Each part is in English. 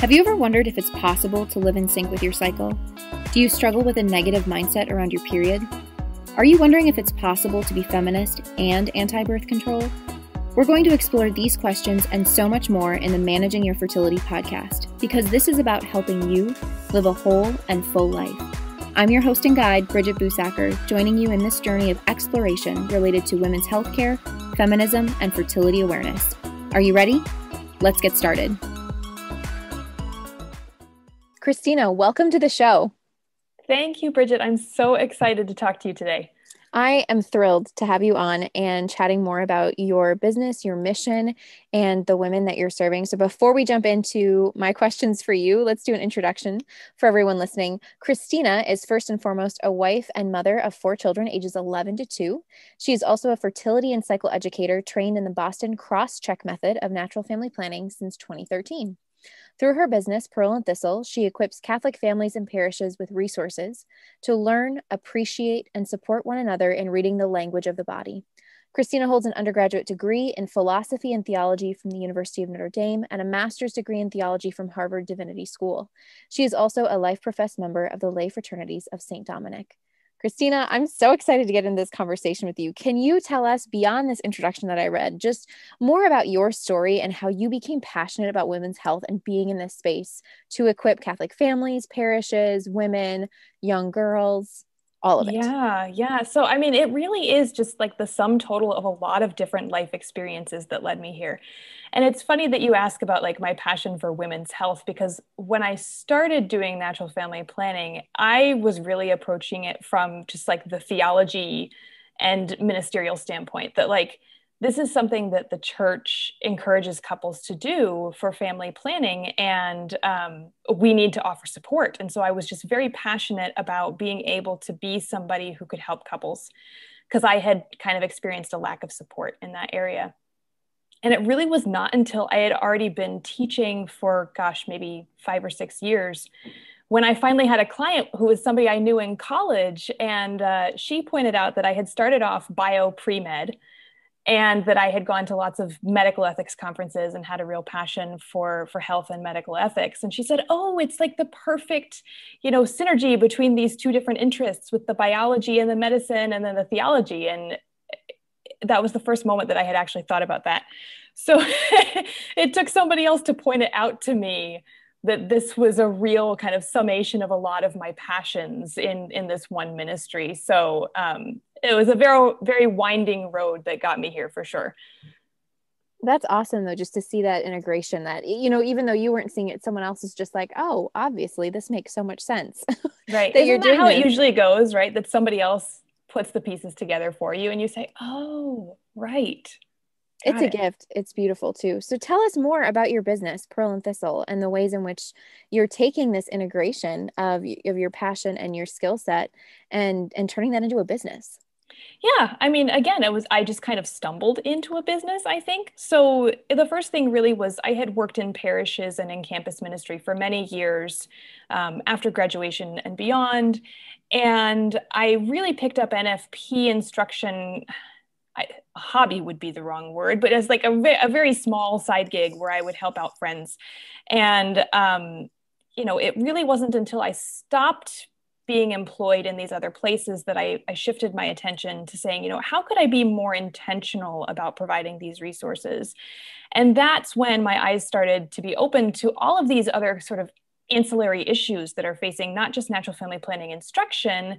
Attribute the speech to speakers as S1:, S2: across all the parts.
S1: Have you ever wondered if it's possible to live in sync with your cycle? Do you struggle with a negative mindset around your period? Are you wondering if it's possible to be feminist and anti birth control? We're going to explore these questions and so much more in the Managing Your Fertility podcast because this is about helping you live a whole and full life. I'm your host and guide, Bridget Busacker, joining you in this journey of exploration related to women's healthcare, feminism, and fertility awareness. Are you ready? Let's get started. Christina, welcome to the show.
S2: Thank you, Bridget. I'm so excited to talk to you today.
S1: I am thrilled to have you on and chatting more about your business, your mission, and the women that you're serving. So, before we jump into my questions for you, let's do an introduction for everyone listening. Christina is first and foremost a wife and mother of four children, ages 11 to 2. She is also a fertility and cycle educator trained in the Boston Cross Check method of natural family planning since 2013. Through her business, Pearl and Thistle, she equips Catholic families and parishes with resources to learn, appreciate, and support one another in reading the language of the body. Christina holds an undergraduate degree in philosophy and theology from the University of Notre Dame and a master's degree in theology from Harvard Divinity School. She is also a life professed member of the lay fraternities of St. Dominic. Christina, I'm so excited to get in this conversation with you. Can you tell us, beyond this introduction that I read, just more about your story and how you became passionate about women's health and being in this space to equip Catholic families, parishes, women, young girls? All of it.
S2: Yeah, yeah. So, I mean, it really is just like the sum total of a lot of different life experiences that led me here. And it's funny that you ask about like my passion for women's health because when I started doing natural family planning, I was really approaching it from just like the theology and ministerial standpoint that like this is something that the church encourages couples to do for family planning and um, we need to offer support. And so i was just very passionate about being able to be somebody who could help couples because i had kind of experienced a lack of support in that area. And it really was not until i had already been teaching for gosh maybe five or six years when I finally had a client who was somebody I knew in college, and uh, she pointed out that I had started off bio pre med, and that I had gone to lots of medical ethics conferences and had a real passion for for health and medical ethics. And she said oh it's like the perfect you know synergy between these two different interests with the biology and the medicine and then the theology. And that was the first moment that I had actually thought about that. So it took somebody else to point it out to me that this was a real kind of summation of a lot of my passions in in this one ministry. So um, it was a very very winding road that got me here for sure.
S1: That's awesome though just to see that integration that you know even though you weren't seeing it someone else is just like oh obviously this makes so much sense.
S2: Right that Isn't you're that doing how this. it usually goes right that somebody else puts the pieces together for you and you say oh right
S1: Got it's a it. gift. It's beautiful too. So tell us more about your business pearl and thistle and the ways in which you're taking this integration of, of your passion and your skill set and and turning that into a business
S2: yeah, I mean, again, it was I just kind of stumbled into a business, I think. So the first thing really was I had worked in parishes and in campus ministry for many years um, after graduation and beyond. And I really picked up NFP instruction. I, hobby would be the wrong word, but as like a, a very small side gig where I would help out friends. And, um, you know, it really wasn't until I stopped being employed in these other places that I, I, shifted my attention to saying, you know, how could I be more intentional about providing these resources? And that's when my eyes started to be open to all of these other sort of ancillary issues that are facing not just natural family planning instruction,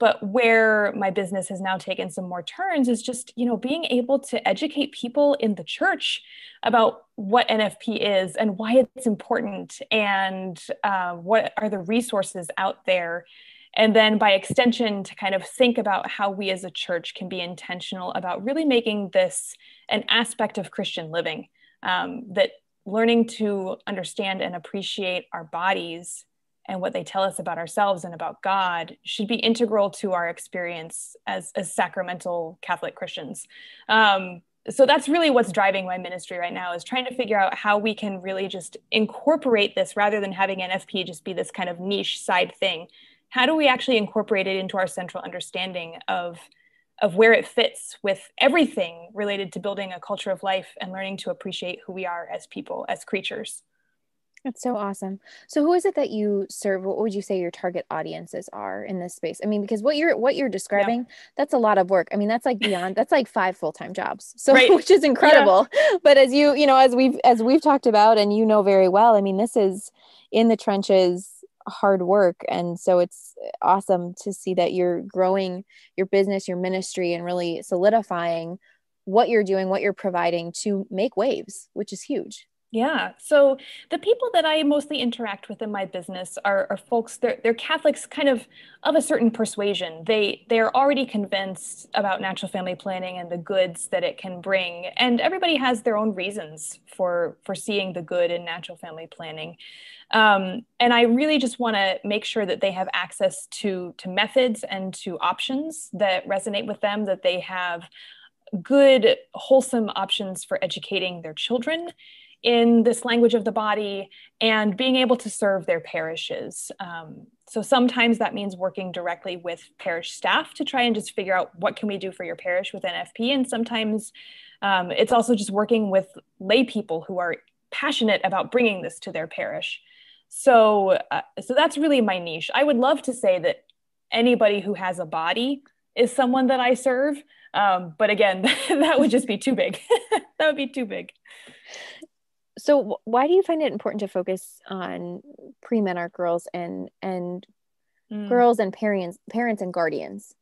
S2: but where my business has now taken some more turns is just you know being able to educate people in the church about what nfp is and why it's important and uh, what are the resources out there and then by extension to kind of think about how we as a church can be intentional about really making this an aspect of christian living um, that learning to understand and appreciate our bodies and what they tell us about ourselves and about god should be integral to our experience as, as sacramental catholic christians. Um, so that's really what's driving my ministry right now is trying to figure out how we can really just incorporate this rather than having nfp just be this kind of niche side thing how do we actually incorporate it into our central understanding of of where it fits with everything related to building a culture of life and learning to appreciate who we are as people, as creatures.
S1: That's so awesome. So who is it that you serve? What would you say your target audiences are in this space? I mean, because what you're what you're describing, yeah. that's a lot of work. I mean, that's like beyond that's like five full-time jobs. So right. which is incredible. Yeah. But as you, you know, as we've as we've talked about and you know very well, I mean, this is in the trenches hard work and so it's awesome to see that you're growing your business, your ministry and really solidifying what you're doing, what you're providing to make waves, which is huge.
S2: Yeah. So the people that I mostly interact with in my business are, are folks, they're, they're Catholics kind of of a certain persuasion. They they're already convinced about natural family planning and the goods that it can bring. And everybody has their own reasons for for seeing the good in natural family planning. Um, and I really just want to make sure that they have access to to methods and to options that resonate with them, that they have good, wholesome options for educating their children in this language of the body and being able to serve their parishes. Um, so sometimes that means working directly with parish staff to try and just figure out what can we do for your parish with NFP. And sometimes um, it's also just working with lay people who are passionate about bringing this to their parish. So, uh, so that's really my niche. I would love to say that anybody who has a body is someone that I serve. Um, but again, that would just be too big. that would be too big
S1: so why do you find it important to focus on pre-menarche girls and and mm. girls and parents parents and guardians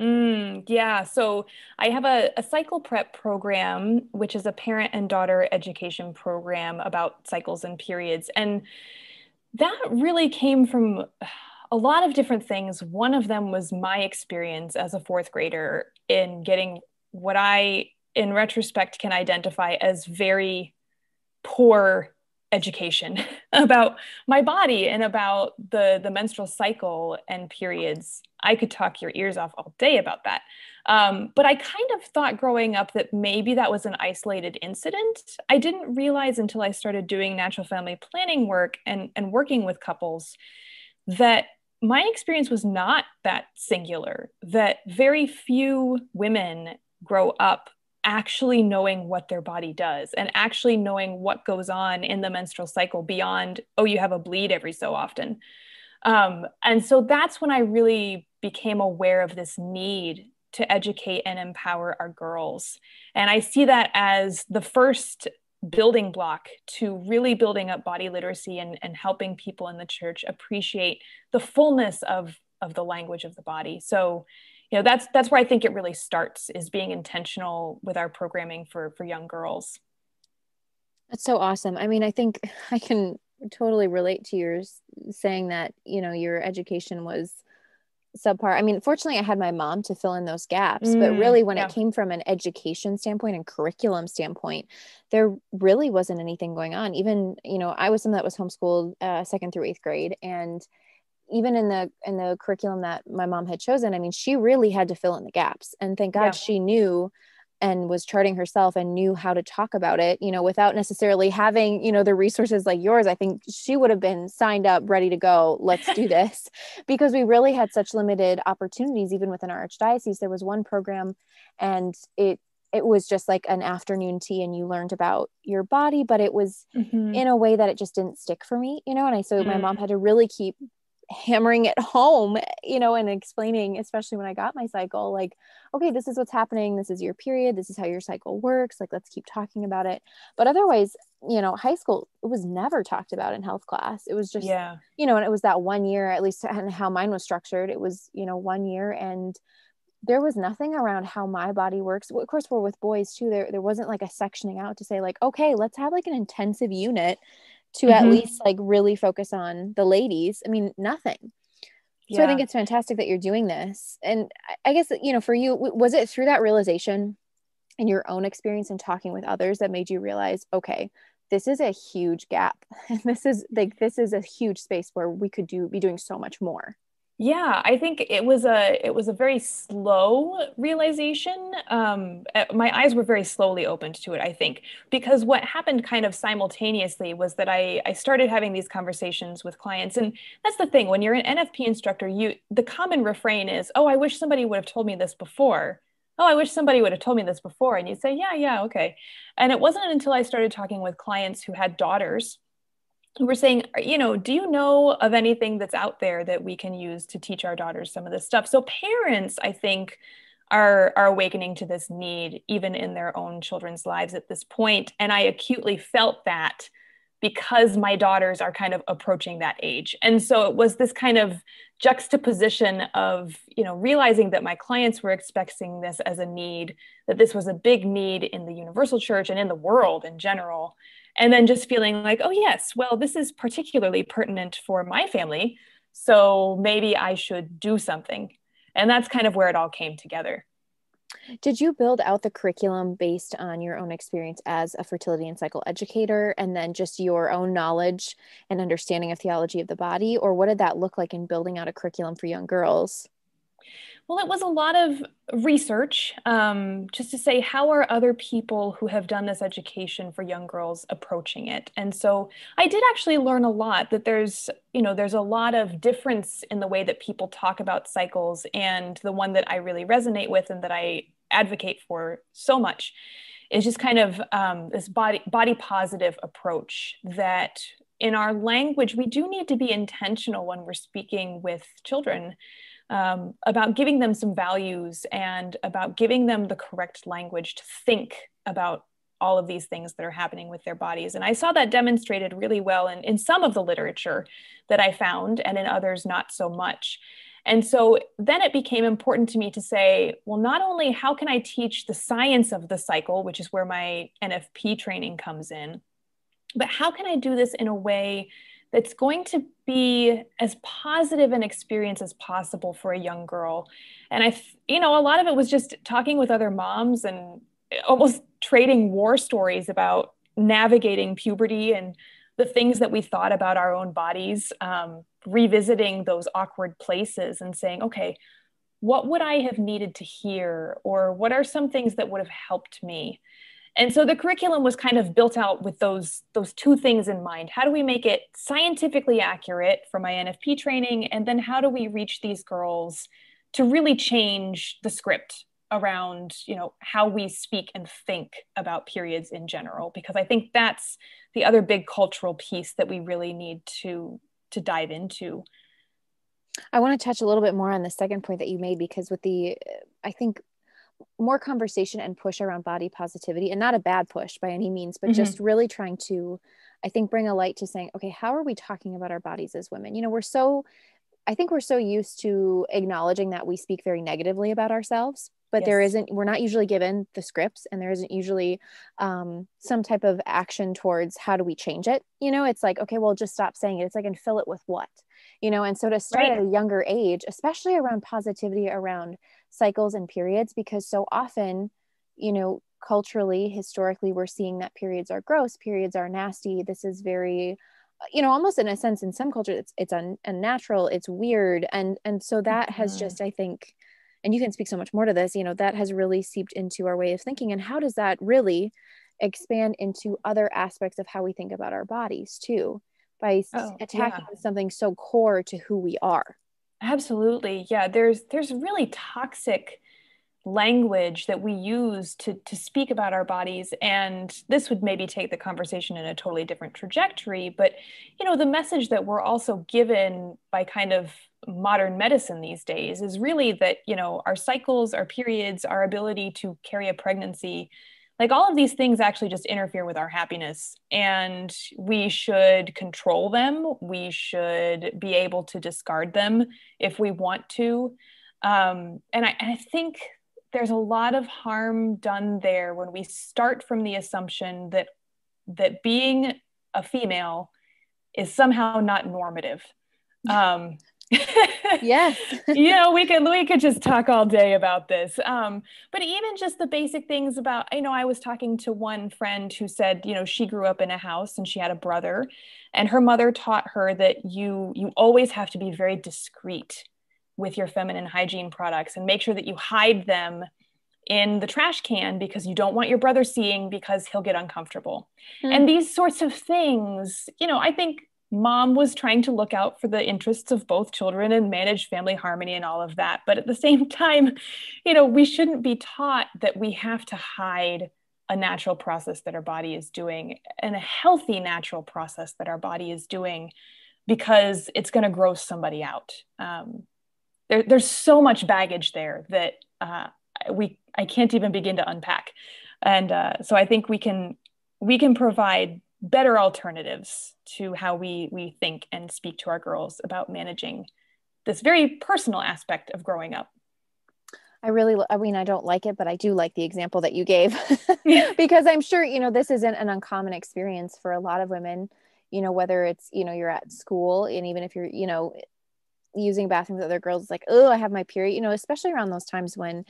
S2: mm, yeah so i have a, a cycle prep program which is a parent and daughter education program about cycles and periods and that really came from a lot of different things one of them was my experience as a fourth grader in getting what i in retrospect can identify as very poor education about my body and about the the menstrual cycle and periods. I could talk your ears off all day about that. Um, but i kind of thought growing up that maybe that was an isolated incident. I didn't realize until i started doing natural family planning work and and working with couples that my experience was not that singular that very few women grow up actually knowing what their body does and actually knowing what goes on in the menstrual cycle beyond, oh, you have a bleed every so often. Um, and so that's when I really became aware of this need to educate and empower our girls. And I see that as the first building block to really building up body literacy and, and helping people in the church appreciate the fullness of, of the language of the body. So you know that's that's where i think it really starts is being intentional with our programming for for young girls.
S1: That's so awesome. I mean i think i can totally relate to yours saying that you know your education was subpar. I mean fortunately i had my mom to fill in those gaps mm, but really when yeah. it came from an education standpoint and curriculum standpoint there really wasn't anything going on. Even you know i was someone that was homeschooled uh, second through eighth grade and even in the in the curriculum that my mom had chosen i mean she really had to fill in the gaps and thank god yeah. she knew and was charting herself and knew how to talk about it you know without necessarily having you know the resources like yours i think she would have been signed up ready to go let's do this because we really had such limited opportunities even within our archdiocese there was one program and it it was just like an afternoon tea and you learned about your body but it was mm-hmm. in a way that it just didn't stick for me you know and i so mm-hmm. my mom mm. had to really keep hammering it home, you know, and explaining, especially when I got my cycle, like, okay, this is what's happening. This is your period. This is how your cycle works. Like, let's keep talking about it. But otherwise, you know, high school, it was never talked about in health class. It was just, yeah. you know, and it was that one year, at least and how mine was structured. It was, you know, one year and there was nothing around how my body works. Of course, we're with boys too. There, there wasn't like a sectioning out to say like, okay, let's have like an intensive unit to mm-hmm. at least like really focus on the ladies. I mean, nothing. So yeah. I think it's fantastic that you're doing this. And I guess, you know, for you, was it through that realization and your own experience and talking with others that made you realize, okay, this is a huge gap. And this is like, this is a huge space where we could do, be doing so much more.
S2: Yeah, I think it was a it was a very slow realization. Um, eh, my eyes were very slowly opened to it. I think because what happened kind of simultaneously was that I I started having these conversations with clients, and that's the thing when you're an NFP instructor, you the common refrain is, "Oh, I wish somebody would have told me this before." oh, I wish somebody would have told me this before. And you'd say, yeah, yeah, okay. And it wasn't until I started talking with clients who had daughters were saying, you know, do you know of anything that's out there that we can use to teach our daughters some of this stuff? So parents, I think, are, are awakening to this need even in their own children's lives at this point. And I acutely felt that because my daughters are kind of approaching that age. And so it was this kind of juxtaposition of, you know, realizing that my clients were expecting this as a need, that this was a big need in the universal church and in the world in general. And then just feeling like, oh, yes, well, this is particularly pertinent for my family. So maybe I should do something. And that's kind of where it all came together.
S1: Did you build out the curriculum based on your own experience as a fertility and cycle educator and then just your own knowledge and understanding of theology of the body? Or what did that look like in building out a curriculum for young girls?
S2: Well, it was a lot of research um, just to say, how are other people who have done this education for young girls approaching it? And so I did actually learn a lot that there's, you know, there's a lot of difference in the way that people talk about cycles. And the one that I really resonate with and that I advocate for so much is just kind of um, this body body positive approach that in our language we do need to be intentional when we're speaking with children um, about giving them some values and about giving them the correct language to think about all of these things that are happening with their bodies. And I saw that demonstrated really well in, in some of the literature that I found, and in others, not so much. And so then it became important to me to say, well, not only how can I teach the science of the cycle, which is where my NFP training comes in, but how can I do this in a way that's going to be as positive an experience as possible for a young girl. And I, you know, a lot of it was just talking with other moms and almost trading war stories about navigating puberty and the things that we thought about our own bodies, um, revisiting those awkward places and saying, okay, what would I have needed to hear? Or what are some things that would have helped me? And so the curriculum was kind of built out with those those two things in mind. How do we make it scientifically accurate for my nfp training? And then how do we reach these girls to really change the script around you know how we speak and think about periods in general? Because i think that's the other big cultural piece that we really need to to dive into.
S1: I want to touch a little bit more on the second point that you made because with the i think more conversation and push around body positivity and not a bad push by any means but mm-hmm. just really trying to i think bring a light to saying okay how are we talking about our bodies as women you know we're so i think we're so used to acknowledging that we speak very negatively about ourselves but yes. there isn't we're not usually given the scripts and there isn't usually um, some type of action towards how do we change it you know it's like okay well just stop saying it it's like and fill it with what you know and so to start right. at a younger age especially around positivity around cycles and periods because so often you know culturally historically we're seeing that periods are gross periods are nasty this is very you know almost in a sense in some cultures it's it's un, unnatural it's weird and and so that mm-hmm. has just i think and you can speak so much more to this you know that has really seeped into our way of thinking and how does that really expand into other aspects of how we think about our bodies too by oh, attacking yeah. something so core to who we are
S2: Absolutely. Yeah, there's there's really toxic language that we use to to speak about our bodies and this would maybe take the conversation in a totally different trajectory but you know the message that we're also given by kind of modern medicine these days is really that you know our cycles our periods our ability to carry a pregnancy like all of these things actually just interfere with our happiness and we should control them. We should be able to discard them if we want to. Um, and, I, and i think there's a lot of harm done there when we start from the assumption that that being a female is somehow not normative. Um,
S1: yes
S2: you know we could we could just talk all day about this um, but even just the basic things about you know i was talking to one friend who said you know she grew up in a house and she had a brother and her mother taught her that you you always have to be very discreet with your feminine hygiene products and make sure that you hide them in the trash can because you don't want your brother seeing because he'll get uncomfortable mm. and these sorts of things you know i think mom was trying to look out for the interests of both children and manage family harmony and all of that. But at the same time, you know, we shouldn't be taught that we have to hide a natural process that our body is doing and a healthy natural process that our body is doing because it's going to gross somebody out. Um, there, there's so much baggage there that uh, we I can't even begin to unpack, and uh, so I think we can we can provide better alternatives to how we we think and speak to our girls about managing this very personal aspect of growing up.
S1: I really, I mean, I don't like it, but I do like the example that you gave because I'm sure, you know, this isn't an uncommon experience for a lot of women, you know, whether it's, you know, you're at school and even if you're, you know, using bathrooms with other girls, it's like, oh, I have my period, you know, especially around those times when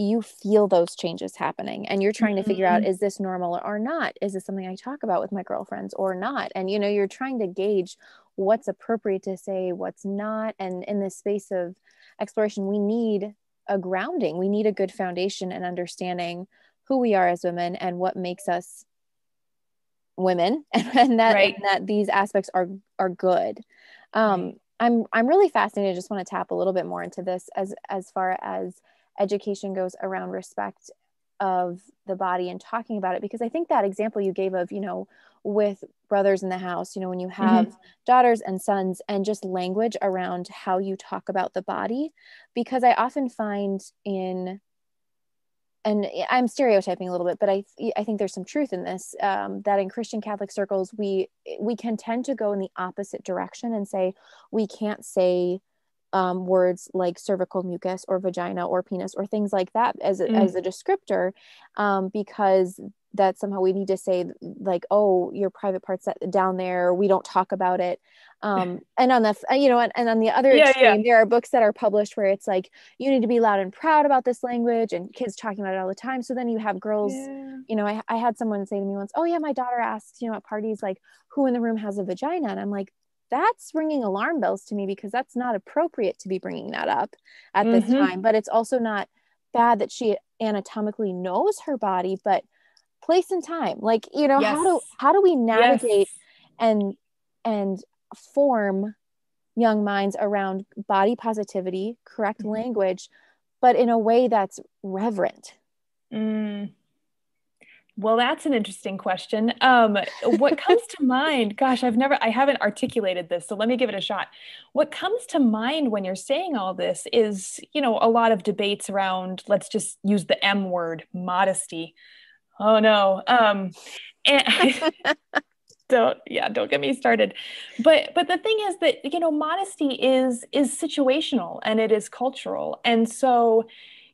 S1: you feel those changes happening and you're trying to figure out mm-hmm. is this normal or not? Is this something i talk about with my girlfriends or not? And you know you're trying to gauge what's appropriate to say what's not and in this space of exploration we need a grounding. We need a good foundation and understanding who we are as women and what makes us women and, that right. and that these aspects are are good. Um i'm i'm really fascinated. I just want to tap a little bit more into this as as far as education goes around respect of the body and talking about it because i think that example you gave of you know with brothers in the house you know when you mm-hmm. have mm-hmm. daughters and sons and just language around how you talk about the body because i often find in and i'm stereotyping a little bit but i i think there's some truth in this um, that in christian catholic circles we we can tend to go in the opposite direction and say we can't say um, words like cervical mucus or vagina or penis or things like that as a, mm. as a descriptor um, because that somehow we need to say like oh your private parts that down there we don't talk about it um, and on the you know and, and on the other yeah, extreme yeah. there are books that are published where it's like you need to be loud and proud about this language and kids talking about it all the time so then you have girls yeah. you know I, I had someone say to me once oh yeah my daughter asks you know at parties like who in the room has a vagina and i'm like that's ringing alarm bells to me because that's not appropriate to be bringing that up at mm-hmm. this time but it's also not bad that she anatomically knows her body but place and time like you know yes. how do how do we navigate yes. and and form young minds around body positivity correct mm-hmm. language but in a way that's reverent
S2: mm. Well, that's an interesting question. Um, what comes to mind? Gosh, I've never, I haven't articulated this, so let me give it a shot. What comes to mind when you're saying all this is, you know, a lot of debates around, let's just use the M word, modesty. Oh no. Um, and don't, yeah, don't get me started. But, but the thing is that, you know, modesty is, is situational and it is cultural. And so,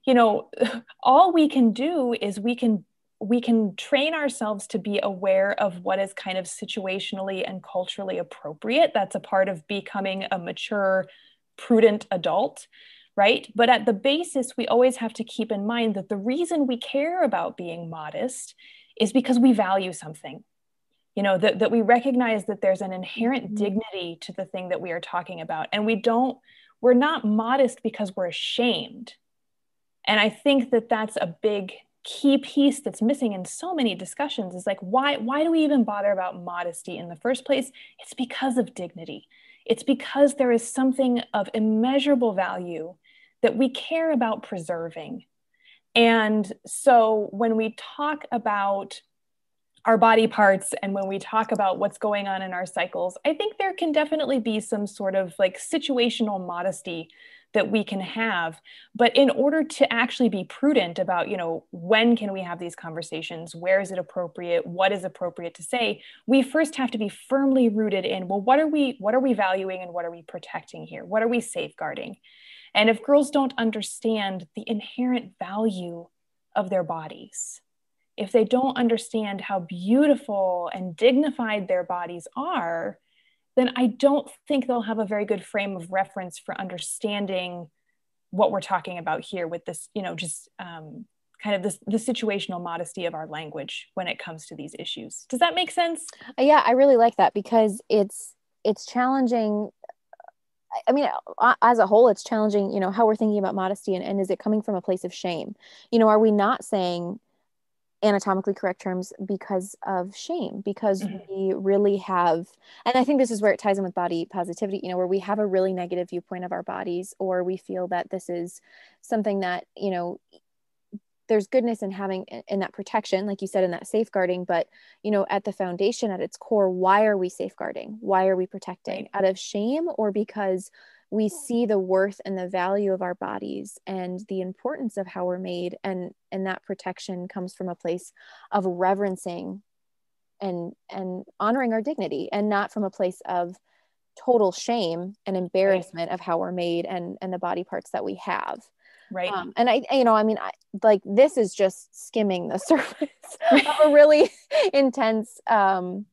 S2: you know, all we can do is we can we can train ourselves to be aware of what is kind of situationally and culturally appropriate. That's a part of becoming a mature, prudent adult, right? But at the basis, we always have to keep in mind that the reason we care about being modest is because we value something. You know, that, that we recognize that there's an inherent mm-hmm. dignity to the thing that we are talking about. And we don't, we're not modest because we're ashamed. And I think that that's a big key piece that's missing in so many discussions is like why why do we even bother about modesty in the first place? It's because of dignity. It's because there is something of immeasurable value that we care about preserving. And so when we talk about our body parts and when we talk about what's going on in our cycles i think there can definitely be some sort of like situational modesty that we can have. But in order to actually be prudent about you know when can we have these conversations? Where is it appropriate? What is appropriate to say? We first have to be firmly rooted in well what are we what are we valuing and what are we protecting here? What are we safeguarding? And if girls don't understand the inherent value of their bodies if they don't understand how beautiful and dignified their bodies are then I don't think they'll have a very good frame of reference for understanding what we're talking about here with this, you know, just um, kind of this the situational modesty of our language when it comes to these issues. Does that make sense?
S1: Uh, yeah, I really like that because it's it's challenging I mean, as a whole, it's challenging, you know, how we're thinking about modesty and, and is it coming from a place of shame? You know, are we not saying anatomically correct terms because of shame because mm-hmm. we really have and i think this is where it ties in with body positivity you know where we have a really negative viewpoint of our bodies or we feel that this is something that you know there's goodness in having in that protection like you said in that safeguarding but you know at the foundation at its core why are we safeguarding why are we protecting right. out of shame or because we see the worth and the value of our bodies and the importance of how we're made and and that protection comes from a place of reverencing and and honoring our dignity and not from a place of total shame and embarrassment right. of how we're made and and the body parts that we have
S2: right um,
S1: and i you know i mean I, like this is just skimming the surface of a really intense um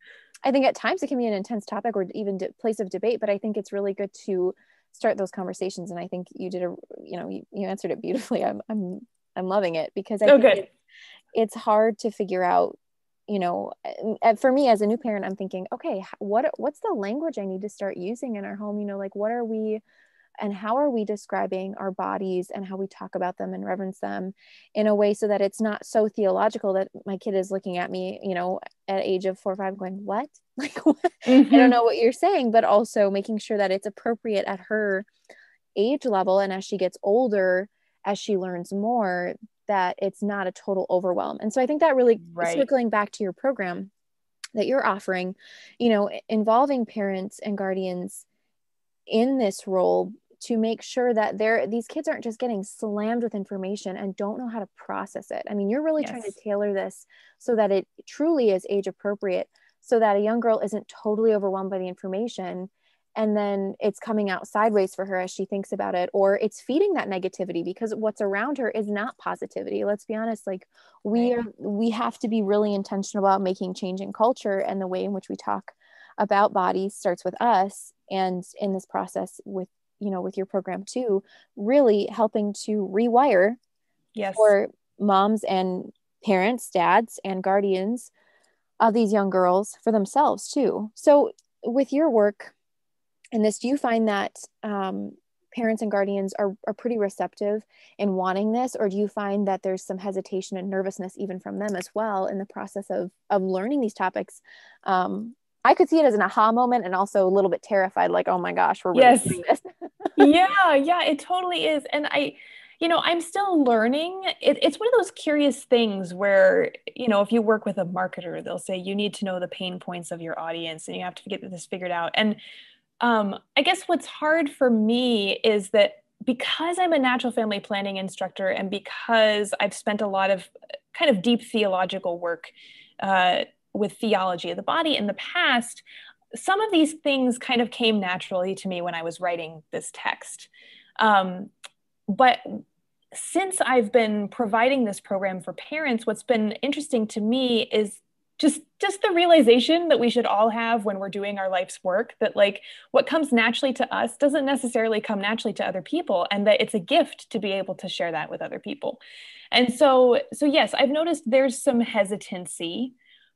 S1: i think at times it can be an intense topic or even de- place of debate but i think it's really good to start those conversations and i think you did a you know you, you answered it beautifully i'm i'm i'm loving it because i
S2: oh, think good.
S1: it's hard to figure out you know uh, uh, for me as a new parent i'm thinking okay what what's the language i need to start using in our home you know like what are we and how are we describing our bodies and how we talk about them and reverence them in a way so that it's not so theological that my kid is looking at me you know at age of four or five going what like what? Mm-hmm. i don't mm-hmm. know what you're saying but also making sure that it's appropriate at her age level and as she gets older as she learns more that it's not a total overwhelm and so i think that really right. circling back to your program that you're offering you know involving parents and guardians in this role to make sure that they're these kids aren't just getting slammed with information and don't know how to process it. I mean, you're really yes. trying to tailor this so that it truly is age appropriate so that a young girl isn't totally overwhelmed by the information and then it's coming out sideways for her as she thinks about it or it's feeding that negativity because what's around her is not positivity let's be honest like we are we have to be really intentional about making change in culture and the way in which we talk about bodies starts with us and in this process with you know with your program too really helping to rewire
S2: yes
S1: for moms and parents dads and guardians of these young girls for themselves too so with your work in this do you find that um, parents and guardians are, are pretty receptive in wanting this or do you find that there's some hesitation and nervousness even from them as well in the process of of learning these topics um, I could see it as an aha moment and also a little bit terrified, like, oh my gosh, we're really yes. doing this.
S2: Yeah, yeah, it totally is. And I, you know, I'm still learning. It, it's one of those curious things where, you know, if you work with a marketer, they'll say you need to know the pain points of your audience and you have to get this figured out. And um, I guess what's hard for me is that because I'm a natural family planning instructor and because I've spent a lot of kind of deep theological work uh, with theology of the body in the past, some of these things kind of came naturally to me when I was writing this text. Um, but since I've been providing this program for parents, what's been interesting to me is just just the realization that we should all have when we're doing our life's work that like what comes naturally to us doesn't necessarily come naturally to other people and that it's a gift to be able to share that with other people and so so yes i've noticed there's some hesitancy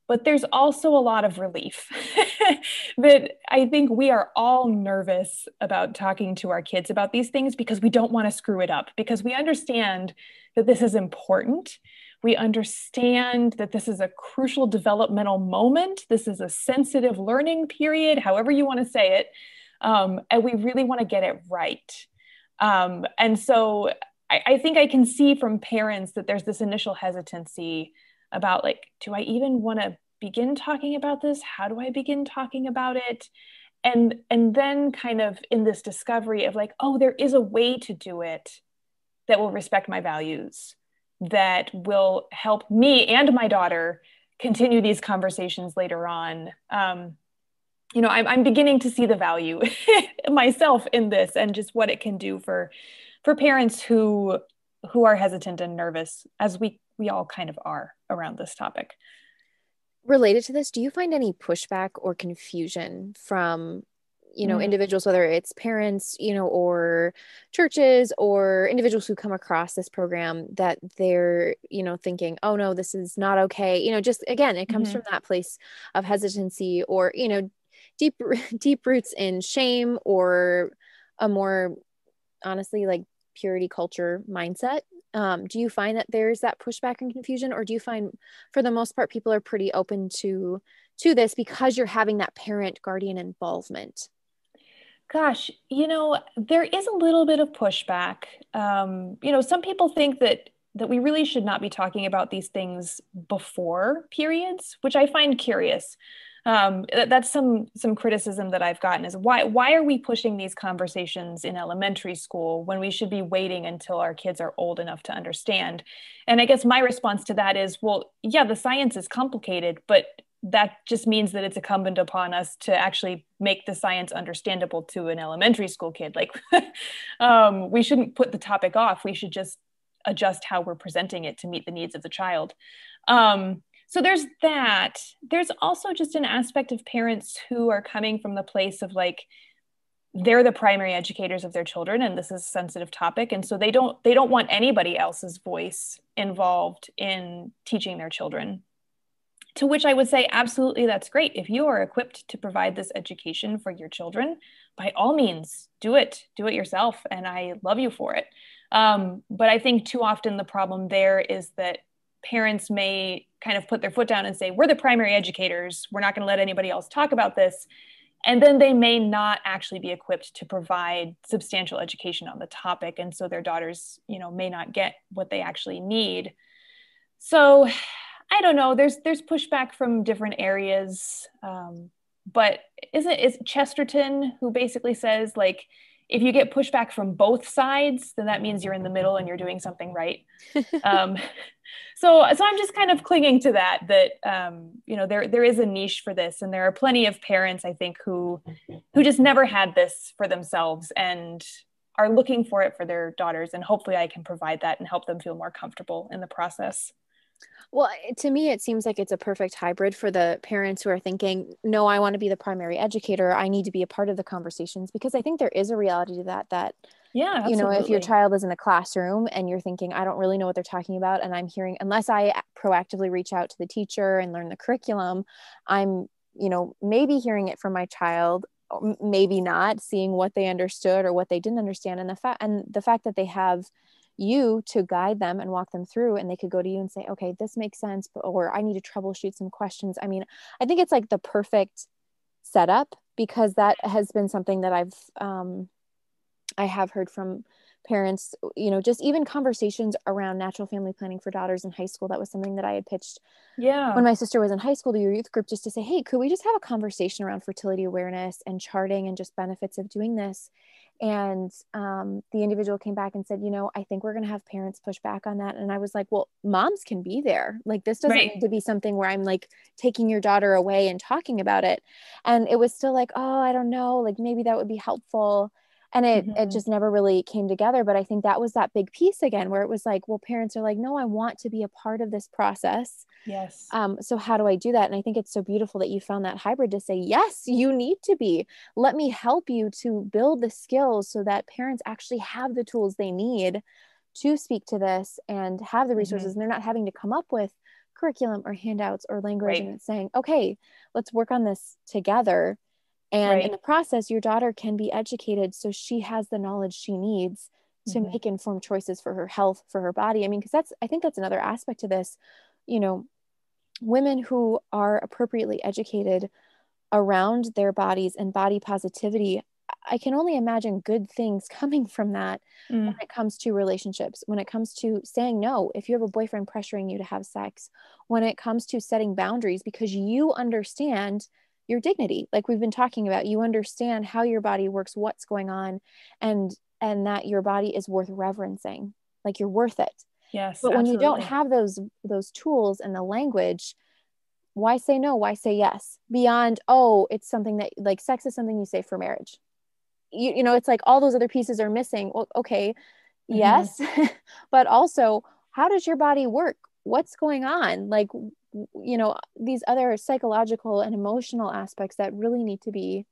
S2: but there's also a lot of relief that I think we are all nervous about talking to our kids about these things because we don't want to screw it up, because we understand that this is important. We understand that this is a crucial developmental moment. This is a sensitive learning period, however you want to say it. Um, and we really want to get it right. Um, and so I, I think I can see from parents that there's this initial hesitancy about like do i even want to begin talking about this? How do i begin talking about it? And and then kind of in this discovery of like oh there is a way to do it that will respect my values that will help me and my daughter continue these conversations later on. Um, you know I'm, I'm beginning to see the value myself in this and just what it can do for for parents who who are hesitant and nervous as we we all kind of are around this topic.
S1: Related to this, do you find any pushback or confusion from you know mm. individuals whether it's parents you know or churches or individuals who come across this program that they're you know thinking oh no this is not okay you know just again it comes mm-hmm. from that place of hesitancy or you know deep deep roots in shame or a more honestly like purity culture mindset um, do you find that there's that pushback and confusion or do you find for the most part people are pretty open to to this because you're having that parent guardian involvement?
S2: Gosh you know there is a little bit of pushback. Um, you know some people think that that we really should not be talking about these things before periods which i find curious um, that's some some criticism that I've gotten is why why are we pushing these conversations in elementary school when we should be waiting until our kids are old enough to understand? And I guess my response to that is, well, yeah, the science is complicated, but that just means that it's incumbent upon us to actually make the science understandable to an elementary school kid. Like, um, we shouldn't put the topic off. We should just adjust how we're presenting it to meet the needs of the child. Um, so there's that. There's also just an aspect of parents who are coming from the place of like they're the primary educators of their children and this is a sensitive topic and so they don't they don't want anybody else's voice involved in teaching their children. To which i would say absolutely that's great. If you are equipped to provide this education for your children by all means do it. Do it yourself and i love you for it. Um, but i think too often the problem there is that parents may kind of put their foot down and say, we're the primary educators. We're not going to let anybody else talk about this. And then they may not actually be equipped to provide substantial education on the topic. And so their daughters, you know, may not get what they actually need. So I don't know. There's there's pushback from different areas. Um, but isn't is Chesterton who basically says like if you get pushback from both sides, then that means you're in the middle and you're doing something right. um, so, so I'm just kind of clinging to that. That um, you know, there there is a niche for this, and there are plenty of parents, I think, who who just never had this for themselves and are looking for it for their daughters. And hopefully, I can provide that and help them feel more comfortable in the process.
S1: Well, to me, it seems like it's a perfect hybrid for the parents who are thinking, no, I want to be the primary educator. I need to be a part of the conversations because I think there is a reality to that, that,
S2: yeah, absolutely.
S1: you know, if your child is in a classroom and you're thinking, I don't really know what they're talking about, and I'm hearing, unless I proactively reach out to the teacher and learn the curriculum, I'm, you know, maybe hearing it from my child maybe not seeing what they understood or what they didn't understand and the fact and the fact that they have you to guide them and walk them through and they could go to you and say okay this makes sense or i need to troubleshoot some questions i mean i think it's like the perfect setup because that has been something that i've um, i have heard from parents you know just even conversations around natural family planning for daughters in high school that was something that i had pitched
S2: yeah.
S1: when my sister was in high school to your youth group just to say hey could we just have a conversation around fertility awareness and charting and just benefits of doing this? And um, the individual came back and said you know i think we're going to have parents push back on that. And i was like well moms can be there. Like this doesn't right. need to be something where i'm like taking your daughter away and talking about it. And it was still like oh i don't know. Like maybe that would be helpful and it mm-hmm. it just never really came together but i think that was that big piece again where it was like well parents are like no i want to be a part of this process
S2: yes
S1: um so how do i do that and i think it's so beautiful that you found that hybrid to say yes you need to be let me help you to build the skills so that parents actually have the tools they need to speak to this and have the resources mm-hmm. and they're not having to come up with curriculum or handouts or language right. and it's saying okay let's work on this together and right. in the process your daughter can be educated so she has the knowledge she needs to mm-hmm. make informed choices for her health for her body i mean because that's i think that's another aspect to this you know women who are appropriately educated around their bodies and body positivity i can only imagine good things coming from that mm. when it comes to relationships when it comes to saying no if you have a boyfriend pressuring you to have sex when it comes to setting boundaries because you understand your dignity. Like we've been talking about you understand how your body works what's going on and and that your body is worth reverencing. Like you're worth it.
S2: Yes
S1: but when you don't have those those tools and the language why say no? Why say yes? Beyond oh it's something that like sex is something you say for marriage. You, you know it's like all those other pieces are missing. Well, okay mm-hmm. yes but also how does your body work? What's going on? Like you know these other psychological and emotional aspects that really need to be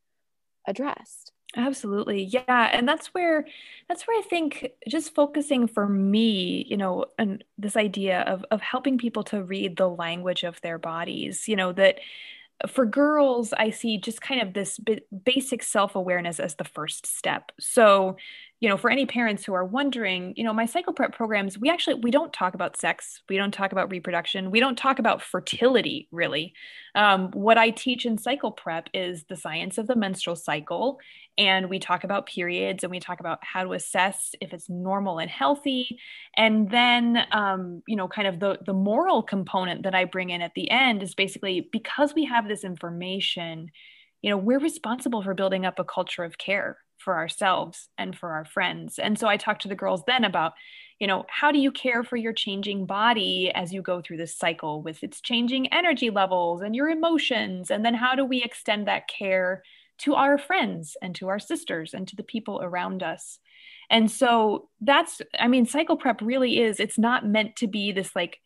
S1: addressed
S2: absolutely yeah and that's where that's where i think just focusing for me you know and this idea of of helping people to read the language of their bodies you know that for girls, I see just kind of this basic self awareness as the first step. So, you know for any parents who are wondering you know my cycle prep programs we actually we don't talk about sex we don't talk about reproduction we don't talk about fertility really. Um, what i teach in cycle prep is the science of the menstrual cycle and we talk about periods and we talk about how to assess if it's normal and healthy and then um, you know kind of the the moral component that i bring in at the end is basically because we have this information you know we're responsible for building up a culture of care for ourselves and for our friends. And so I talked to the girls then about, you know, how do you care for your changing body as you go through this cycle with its changing energy levels and your emotions? And then how do we extend that care to our friends and to our sisters and to the people around us? And so that's, I mean, cycle prep really is, it's not meant to be this like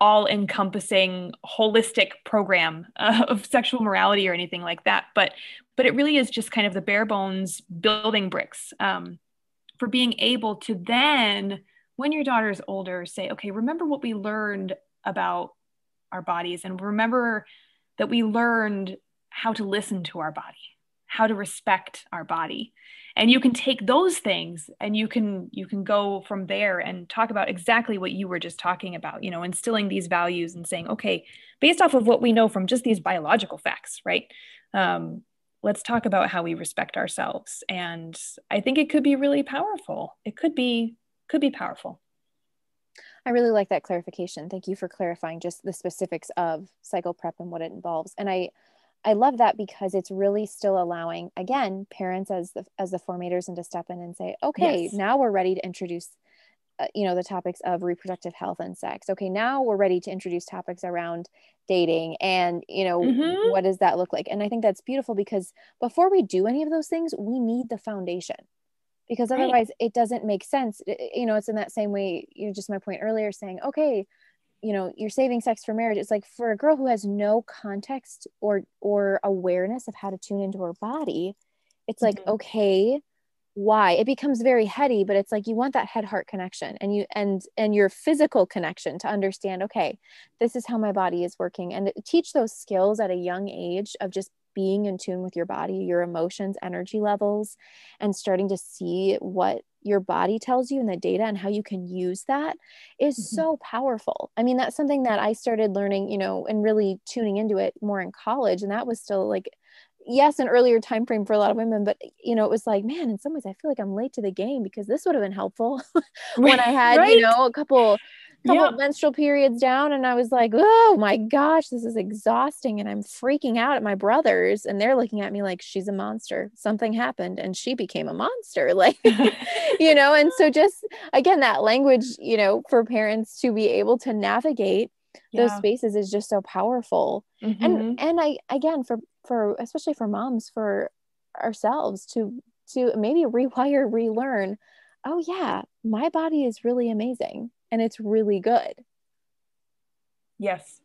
S2: all encompassing holistic program of sexual morality or anything like that. But but it really is just kind of the bare bones building bricks um, for being able to then when your daughter is older say okay remember what we learned about our bodies and remember that we learned how to listen to our body how to respect our body and you can take those things and you can you can go from there and talk about exactly what you were just talking about you know instilling these values and saying okay based off of what we know from just these biological facts right um, let's talk about how we respect ourselves and i think it could be really powerful it could be could be powerful
S1: I really like that clarification. Thank you for clarifying just the specifics of cycle prep and what it involves. And I I love that because it's really still allowing again parents as the as the formators and to step in and say, okay, yes. now we're ready to introduce uh, you know the topics of reproductive health and sex. Okay, now we're ready to introduce topics around dating and you know mm-hmm. what does that look like? And I think that's beautiful because before we do any of those things, we need the foundation. Because otherwise right. it doesn't make sense. You know, it's in that same way, you know, just my point earlier saying, okay, you know you're saving sex for marriage it's like for a girl who has no context or or awareness of how to tune into her body it's like mm-hmm. okay why it becomes very heady but it's like you want that head heart connection and you and and your physical connection to understand okay this is how my body is working and teach those skills at a young age of just being in tune with your body your emotions energy levels and starting to see what your body tells you and the data and how you can use that is mm-hmm. so powerful. I mean, that's something that I started learning, you know, and really tuning into it more in college. And that was still like, yes, an earlier time frame for a lot of women, but you know, it was like, man, in some ways I feel like I'm late to the game because this would have been helpful when I had, right? you know, a couple couple yeah. menstrual periods down and I was like, oh my gosh, this is exhausting. And I'm freaking out at my brothers. And they're looking at me like she's a monster. Something happened and she became a monster. Like, you know, and so just again, that language, you know, for parents to be able to navigate yeah. those spaces is just so powerful. Mm-hmm. And and I again for for especially for moms, for ourselves to to maybe rewire, relearn, oh yeah, my body is really amazing and it's really good.
S2: Yes.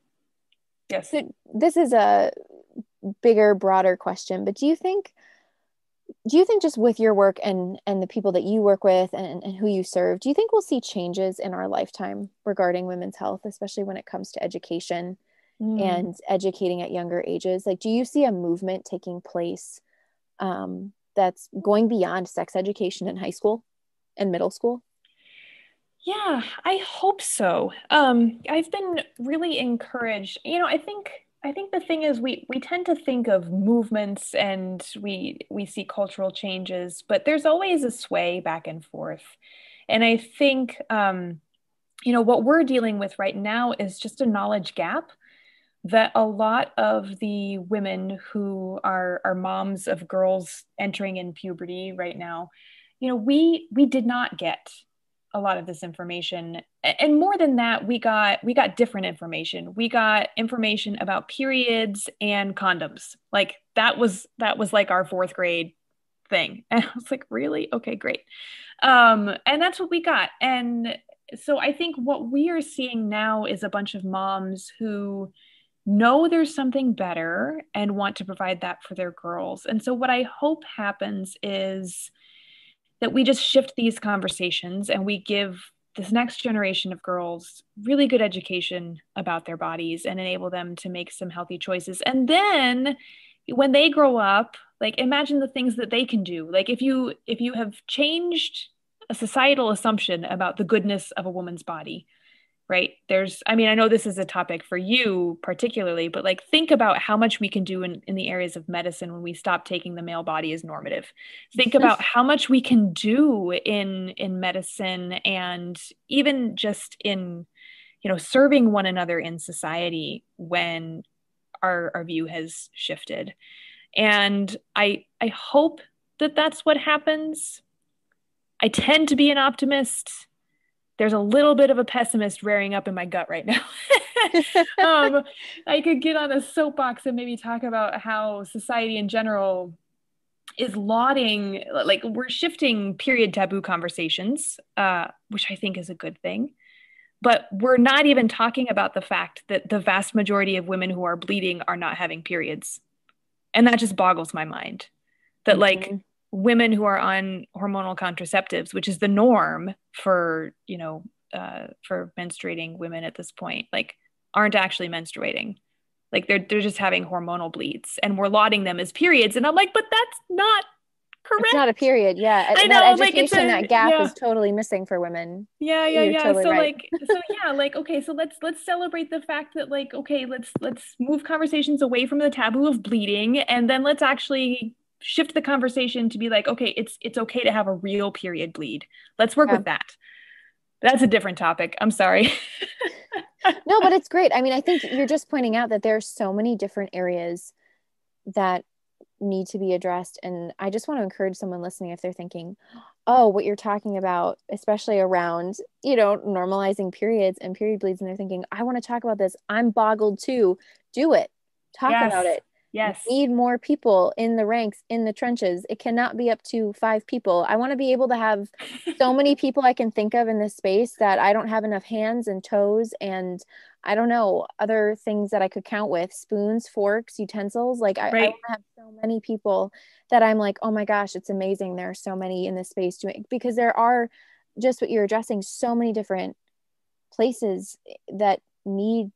S2: Yes.
S1: So this is a bigger, broader question, but do you think do you think just with your work and and the people that you work with and, and who you serve, do you think we'll see changes in our lifetime regarding women's health, especially when it comes to education mm. and educating at younger ages? Like, do you see a movement taking place um, that's going beyond sex education in high school and middle school?
S2: Yeah, I hope so. Um, I've been really encouraged. You know, I think I think the thing is we we tend to think of movements and we we see cultural changes, but there's always a sway back and forth. And I think um, you know what we're dealing with right now is just a knowledge gap that a lot of the women who are are moms of girls entering in puberty right now, you know, we we did not get a lot of this information. And more than that we got we got different information. We got information about periods and condoms. Like that was that was like our fourth grade thing. And i was like really? Okay great. Um and that's what we got. And so i think what we are seeing now is a bunch of moms who know there's something better and want to provide that for their girls. And so what i hope happens is that we just shift these conversations and we give this next generation of girls really good education about their bodies and enable them to make some healthy choices. And then when they grow up, like imagine the things that they can do like if you if you have changed a societal assumption about the goodness of a woman's body right? There's i mean i know this is a topic for you particularly but like think about how much we can do in, in the areas of medicine when we stop taking the male body as normative. Think about how much we can do in in medicine and even just in you know serving one another in society when our our view has shifted. And i i hope that that's what happens. I tend to be an optimist there's a little bit of a pessimist rearing up in my gut right now. um, I could get on a soapbox and maybe talk about how society in general is lauding, like we're shifting period taboo conversations, uh, which I think is a good thing. But we're not even talking about the fact that the vast majority of women who are bleeding are not having periods. And that just boggles my mind. That, mm-hmm. like, women who are on hormonal contraceptives, which is the norm for, you know, uh, for menstruating women at this point, like aren't actually menstruating. Like they're they're just having hormonal bleeds, and we're lauding them as periods. And I'm like, but that's not correct.
S1: It's not a period. Yeah,
S2: I know.
S1: That
S2: education,
S1: like a, that gap yeah. is totally missing for women.
S2: Yeah, yeah, You're yeah. Totally so right. like, so yeah, like, okay, so let's let's celebrate the fact that like, okay, let's let's move conversations away from the taboo of bleeding, and then let's actually shift the conversation to be like okay it's it's okay to have a real period bleed. Let's work yeah. with that. That's a different topic. I'm sorry.
S1: No but it's great. I mean i think you're just pointing out that there are so many different areas that need to be addressed. And i just want to encourage someone listening if they're thinking oh what you're talking about especially around you know normalizing periods and period bleeds and they're thinking i want to talk about this. I'm boggled too. Do it. Talk yes. about it
S2: Yes.
S1: We need more people in the ranks, in the trenches. It cannot be up to five people. I want to be able to have so many people I can think of in this space that I don't have enough hands and toes and I don't know, other things that I could count with spoons, forks, utensils. Like I, right. I have so many people that I'm like, oh my gosh, it's amazing. There are so many in this space doing because there are just what you're addressing, so many different places that need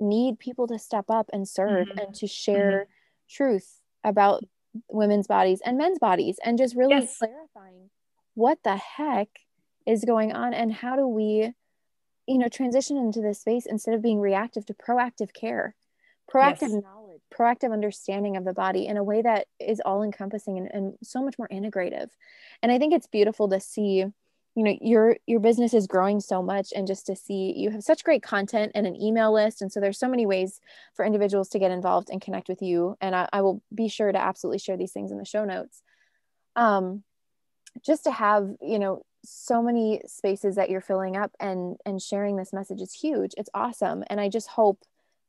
S1: need people to step up and serve mm-hmm. and to share mm-hmm truth about women's bodies and men's bodies and just really yes. clarifying what the heck is going on and how do we you know transition into this space instead of being reactive to proactive care proactive yes. knowledge proactive understanding of the body in a way that is all encompassing and, and so much more integrative and i think it's beautiful to see you know your your business is growing so much and just to see you have such great content and an email list. And so there's so many ways for individuals to get involved and connect with you. And i, I will be sure to absolutely share these things in the show notes. Um, just to have you know so many spaces that you're filling up and and sharing this message is huge. It's awesome. And i just hope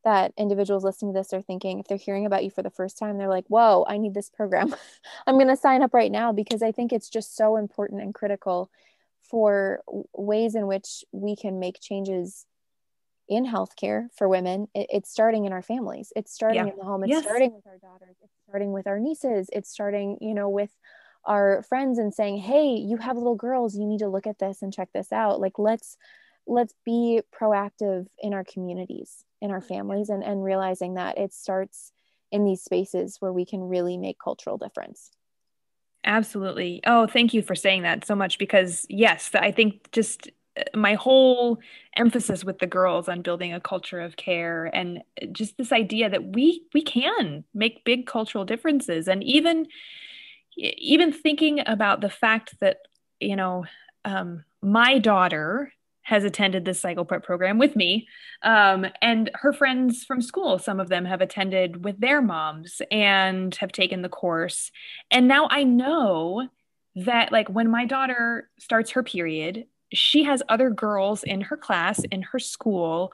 S1: that individuals listening to this are thinking if they're hearing about you for the first time they're like whoa i need this program. I'm going to sign up right now because i think it's just so important and critical for ways in which we can make changes in healthcare for women. It, it's starting in our families. It's starting yeah. in the home. It's yes. starting with our daughters. It's starting with our nieces. It's starting you know with our friends and saying hey you have little girls. You need to look at this and check this out. Like let's let's be proactive in our communities in our families and and realizing that it starts in these spaces where we can really make cultural difference
S2: Absolutely. Oh, thank you for saying that so much because, yes, I think just uh, my whole emphasis with the girls on building a culture of care and uh, just this idea that we we can make big cultural differences and even even thinking about the fact that you know um, my daughter has attended this cycle prep program with me. Um, and her friends from school, some of them have attended with their moms and have taken the course. And now I know that, like, when my daughter starts her period, she has other girls in her class, in her school,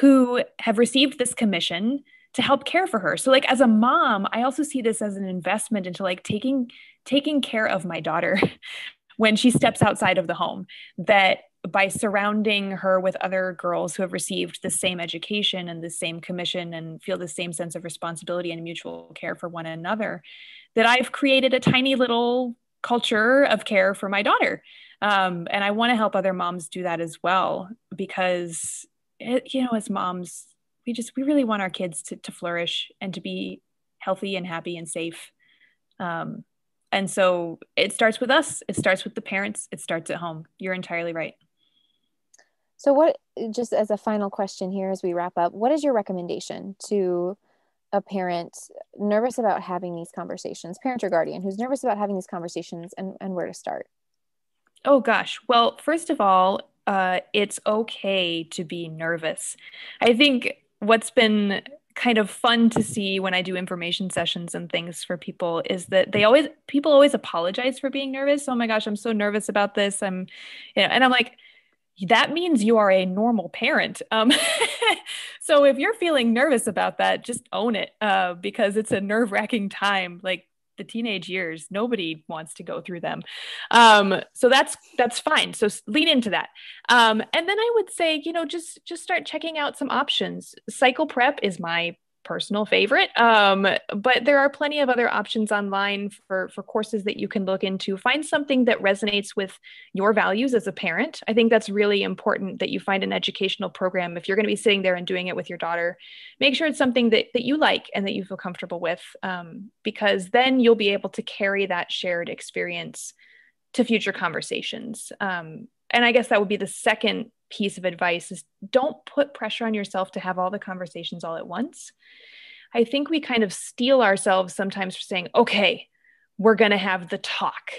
S2: who have received this commission to help care for her. So like as a mom, I also see this as an investment into like taking taking care of my daughter when she steps outside of the home that by surrounding her with other girls who have received the same education and the same commission and feel the same sense of responsibility and mutual care for one another, that I've created a tiny little culture of care for my daughter. Um, and I want to help other moms do that as well because, it, you know, as moms, we just, we really want our kids to, to flourish and to be healthy and happy and safe Um, and so it starts with us, it starts with the parents, it starts at home. You're entirely right.
S1: So, what, just as a final question here as we wrap up, what is your recommendation to a parent nervous about having these conversations, parent or guardian who's nervous about having these conversations and, and where to start?
S2: Oh, gosh. Well, first of all, uh, it's okay to be nervous. I think what's been kind of fun to see when I do information sessions and things for people is that they always people always apologize for being nervous. Oh my gosh, I'm so nervous about this. I'm you know, and I'm like that means you are a normal parent. Um, so if you're feeling nervous about that, just own it uh, because it's a nerve wracking time. Like the teenage years nobody wants to go through them um, so that's that's fine so lean into that um, and then i would say you know just just start checking out some options cycle prep is my personal favorite. Um, but there are plenty of other options online for, for courses that you can look into. Find something that resonates with your values as a parent. I think that's really important that you find an educational program. If you're going to be sitting there and doing it with your daughter, make sure it's something that, that you like and that you feel comfortable with, um, because then you'll be able to carry that shared experience to future conversations. Um, and I guess that would be the second piece of advice is don't put pressure on yourself to have all the conversations all at once. I think we kind of steel ourselves sometimes for saying, okay, we're going to have the talk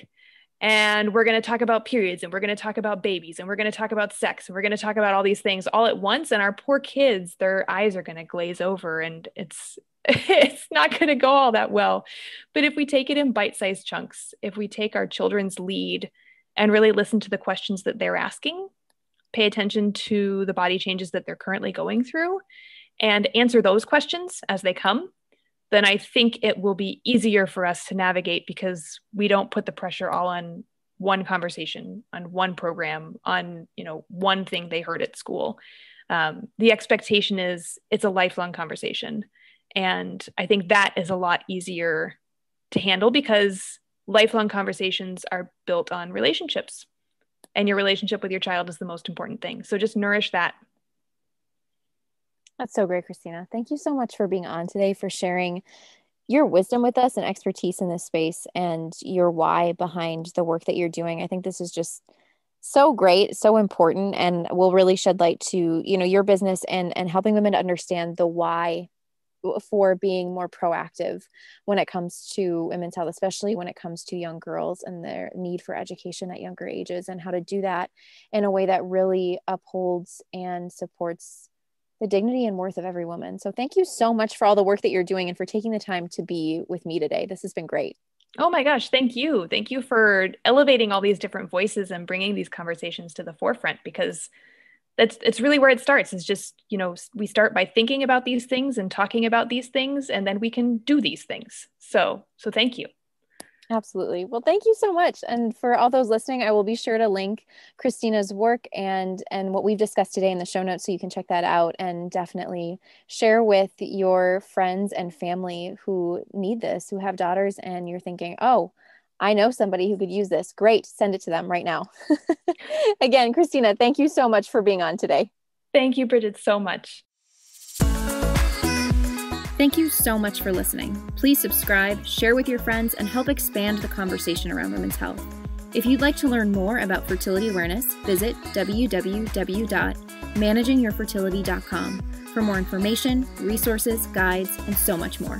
S2: and we're going to talk about periods and we're going to talk about babies and we're going to talk about sex and we're going to talk about all these things all at once and our poor kids their eyes are going to glaze over and it's it's not going to go all that well but if we take it in bite-sized chunks if we take our children's lead and really listen to the questions that they're asking. Pay attention to the body changes that they're currently going through and answer those questions as they come, then I think it will be easier for us to navigate because we don't put the pressure all on one conversation, on one program, on you know one thing they heard at school. Um, the expectation is it's a lifelong conversation, and I think that is a lot easier to handle because lifelong conversations are built on relationships and your relationship with your child is the most important thing. So just nourish that.
S1: That's so great, Christina. Thank you so much for being on today, for sharing your wisdom with us and expertise in this space and your why behind the work that you're doing. I think this is just so great, so important, and will really shed light to, you know, your business and and helping women to understand the why for being more proactive when it comes to women's health, especially when it comes to young girls and their need for education at younger ages, and how to do that in a way that really upholds and supports the dignity and worth of every woman. So, thank you so much for all the work that you're doing and for taking the time to be with me today. This has been great.
S2: Oh my gosh, thank you. Thank you for elevating all these different voices and bringing these conversations to the forefront because that's it's really where it starts is just you know we start by thinking about these things and talking about these things and then we can do these things. So so thank you.
S1: Absolutely. Well thank you so much. And for all those listening i will be sure to link christina's work and and what we've discussed today in the show notes so you can check that out and definitely share with your friends and family who need this who have daughters and you're thinking oh I know somebody who could use this. Great, send it to them right now. Again, Christina, thank you so much for being on today.
S2: Thank you, Bridget, so much.
S1: Thank you so much for listening. Please subscribe, share with your friends, and help expand the conversation around women's health. If you'd like to learn more about fertility awareness, visit www.managingyourfertility.com for more information, resources, guides, and so much more.